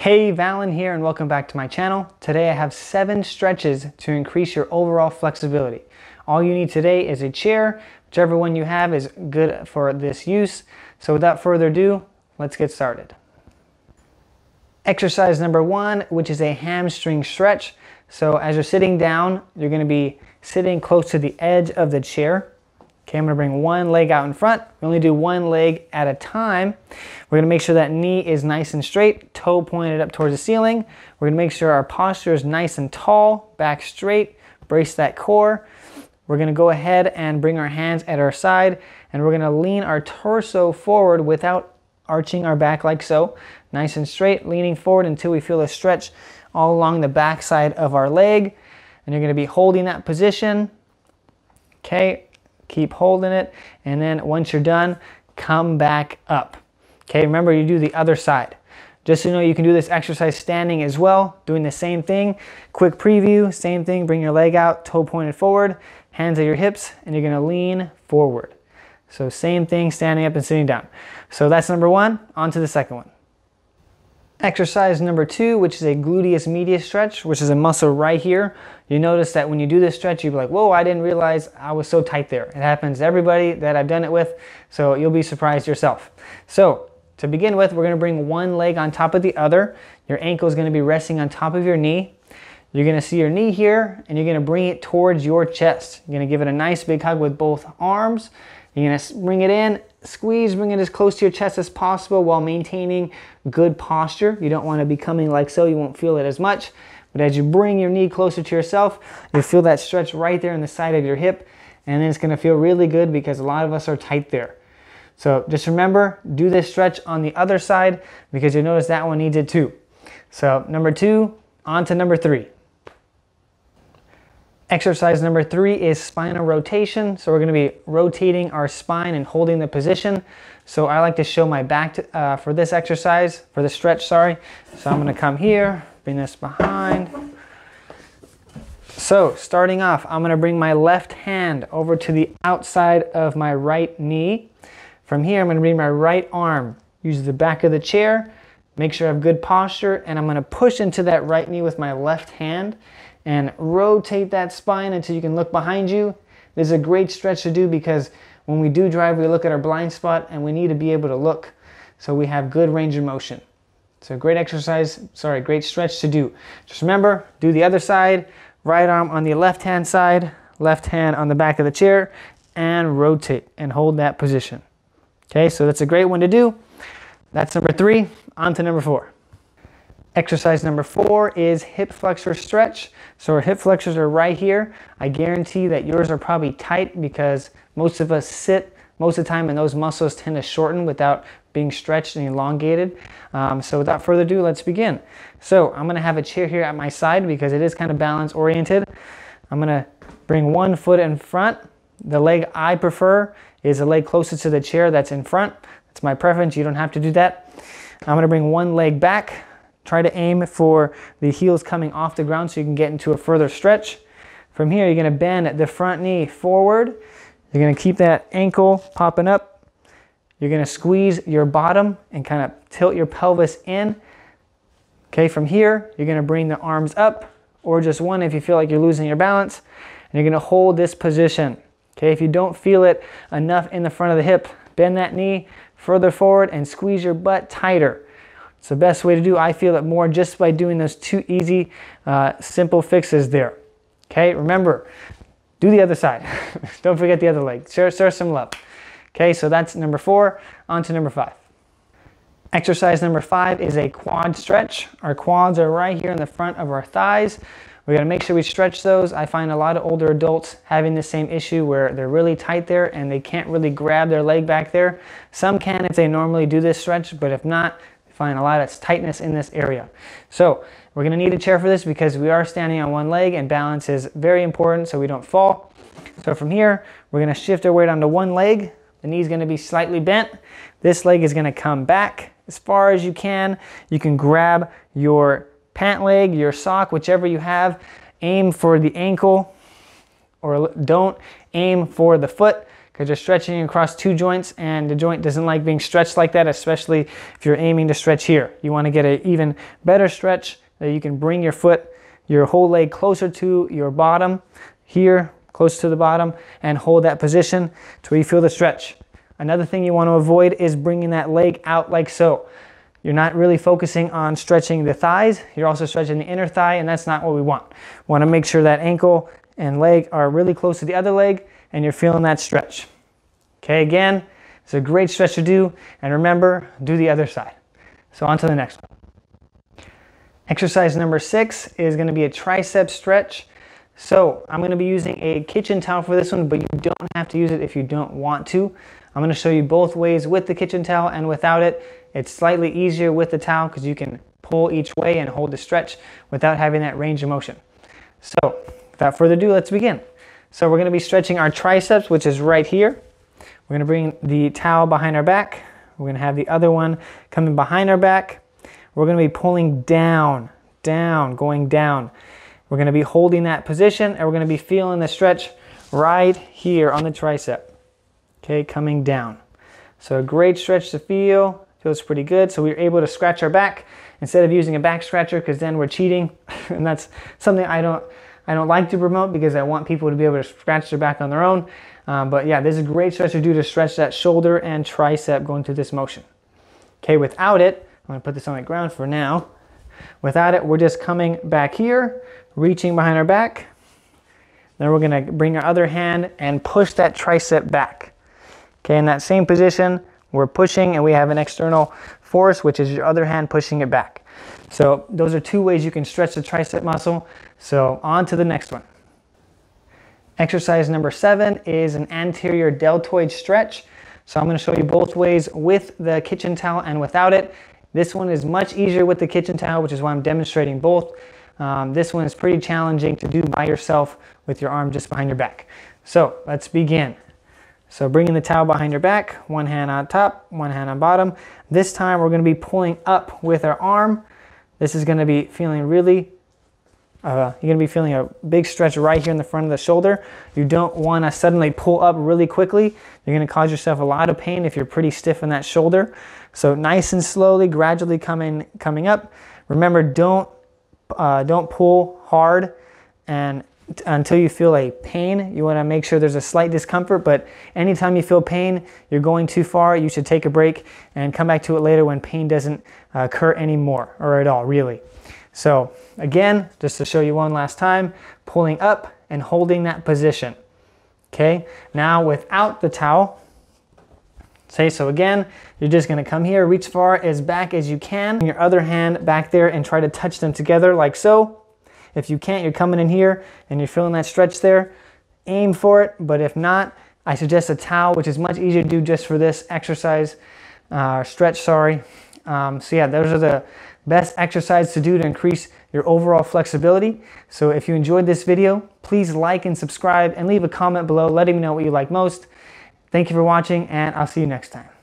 Hey, Valen here and welcome back to my channel. Today I have seven stretches to increase your overall flexibility. All you need today is a chair. Whichever one you have is good for this use. So without further ado, let's get started. Exercise number one, which is a hamstring stretch. So as you're sitting down, you're gonna be sitting close to the edge of the chair. Okay, I'm gonna bring one leg out in front. We only do one leg at a time. We're gonna make sure that knee is nice and straight, toe pointed up towards the ceiling. We're gonna make sure our posture is nice and tall, back straight, brace that core. We're gonna go ahead and bring our hands at our side and we're gonna lean our torso forward without arching our back like so. Nice and straight, leaning forward until we feel a stretch all along the back side of our leg. And you're gonna be holding that position. Okay, keep holding it. And then once you're done, come back up. Okay, remember you do the other side. Just so you know, you can do this exercise standing as well, doing the same thing. Quick preview, same thing, bring your leg out, toe pointed forward, hands at your hips, and you're gonna lean forward. So same thing, standing up and sitting down. So that's number one, on to the second one. Exercise number two, which is a gluteus medius stretch, which is a muscle right here. You notice that when you do this stretch, you'll be like, whoa, I didn't realize I was so tight there. It happens to everybody that I've done it with, so you'll be surprised yourself. So to begin with, we're gonna bring one leg on top of the other. Your ankle is gonna be resting on top of your knee. You're gonna see your knee here, and you're gonna bring it towards your chest. You're gonna give it a nice big hug with both arms. You're gonna bring it in, squeeze, bring it as close to your chest as possible while maintaining good posture. You don't wanna be coming like so, you won't feel it as much. But as you bring your knee closer to yourself, you feel that stretch right there in the side of your hip, and it's gonna feel really good because a lot of us are tight there. So just remember, do this stretch on the other side because you'll notice that one needs it too. So number two, on to number three. Exercise number three is spinal rotation. So we're gonna be rotating our spine and holding the position. So I like to show my back to, uh, for this exercise, for the stretch, sorry. So I'm gonna come here, bring this behind. So starting off, I'm gonna bring my left hand over to the outside of my right knee. From here, I'm gonna bring my right arm, use the back of the chair, make sure I have good posture, and I'm gonna push into that right knee with my left hand and rotate that spine until you can look behind you. This is a great stretch to do because when we do drive, we look at our blind spot and we need to be able to look so we have good range of motion. So great exercise, sorry, great stretch to do. Just remember, do the other side, right arm on the left hand side, left hand on the back of the chair, and rotate and hold that position. Okay, so that's a great one to do. That's number three, on to number four. Exercise number four is hip flexor stretch. So our hip flexors are right here. I guarantee that yours are probably tight because most of us sit most of the time and those muscles tend to shorten without being stretched and elongated. Um, so without further ado, let's begin. So I'm gonna have a chair here at my side because it is kind of balance oriented. I'm gonna bring one foot in front. The leg I prefer is the leg closest to the chair that's in front. That's my preference, you don't have to do that. I'm gonna bring one leg back. Try to aim for the heels coming off the ground so you can get into a further stretch. From here, you're gonna bend the front knee forward. You're gonna keep that ankle popping up. You're gonna squeeze your bottom and kind of tilt your pelvis in. Okay, from here, you're gonna bring the arms up or just one if you feel like you're losing your balance. And you're gonna hold this position. Okay, if you don't feel it enough in the front of the hip, bend that knee further forward and squeeze your butt tighter. It's the best way to do. I feel it more just by doing those two easy, uh, simple fixes there. Okay, remember, do the other side. Don't forget the other leg. Share, share some love. Okay, so that's number four. On to number five. Exercise number five is a quad stretch. Our quads are right here in the front of our thighs. We gotta make sure we stretch those. I find a lot of older adults having the same issue where they're really tight there and they can't really grab their leg back there. Some can if they normally do this stretch, but if not, find a lot of tightness in this area. So we're gonna need a chair for this because we are standing on one leg and balance is very important so we don't fall. So from here, we're gonna shift our weight onto one leg. The knee's gonna be slightly bent. This leg is gonna come back as far as you can. You can grab your pant leg, your sock, whichever you have. Aim for the ankle or don't aim for the foot because you're stretching across two joints and the joint doesn't like being stretched like that, especially if you're aiming to stretch here. You want to get an even better stretch that you can bring your foot, your whole leg closer to your bottom here, close to the bottom, and hold that position to where you feel the stretch. Another thing you want to avoid is bringing that leg out like so. You're not really focusing on stretching the thighs, you're also stretching the inner thigh, and that's not what we want. We want to make sure that ankle and leg are really close to the other leg and you're feeling that stretch. Okay, again, it's a great stretch to do, and remember, do the other side. So on to the next one. Exercise number six is gonna be a tricep stretch. So I'm gonna be using a kitchen towel for this one, but you don't have to use it if you don't want to. I'm gonna show you both ways with the kitchen towel and without it. It's slightly easier with the towel because you can pull each way and hold the stretch without having that range of motion. So without further ado, let's begin. So we're gonna be stretching our triceps, which is right here. We're gonna bring the towel behind our back. We're gonna have the other one coming behind our back. We're gonna be pulling down, down, going down. We're gonna be holding that position and we're gonna be feeling the stretch right here on the tricep. Okay, coming down. So a great stretch to feel, feels pretty good. So we are able to scratch our back instead of using a back scratcher because then we're cheating. and that's something I don't, I don't like to promote because I want people to be able to scratch their back on their own. Um, but yeah, this is a great stretch to do to stretch that shoulder and tricep going through this motion. Okay, without it, I'm gonna put this on the ground for now. Without it, we're just coming back here, reaching behind our back. Then we're gonna bring our other hand and push that tricep back. Okay, in that same position, we're pushing and we have an external force, which is your other hand pushing it back. So those are two ways you can stretch the tricep muscle. So on to the next one. Exercise number seven is an anterior deltoid stretch. So I'm gonna show you both ways with the kitchen towel and without it. This one is much easier with the kitchen towel, which is why I'm demonstrating both. Um, this one is pretty challenging to do by yourself with your arm just behind your back. So let's begin. So bringing the towel behind your back, one hand on top, one hand on bottom. This time we're gonna be pulling up with our arm. This is gonna be feeling really, uh, you're gonna be feeling a big stretch right here in the front of the shoulder. You don't wanna suddenly pull up really quickly. You're gonna cause yourself a lot of pain if you're pretty stiff in that shoulder. So nice and slowly, gradually coming, coming up. Remember, don't, uh, don't pull hard and until you feel a pain. You want to make sure there's a slight discomfort, but anytime you feel pain, you're going too far, you should take a break and come back to it later when pain doesn't uh, occur anymore or at all, really. So, again, just to show you one last time, pulling up and holding that position. Okay, now without the towel, say so again, you're just gonna come here, reach far as back as you can, your other hand back there and try to touch them together like so. If you can't, you're coming in here and you're feeling that stretch there, aim for it. But if not, I suggest a towel, which is much easier to do just for this exercise, uh, stretch, sorry. Um, so yeah, those are the best exercises to do to increase your overall flexibility. So if you enjoyed this video, please like and subscribe and leave a comment below letting me know what you like most. Thank you for watching and I'll see you next time.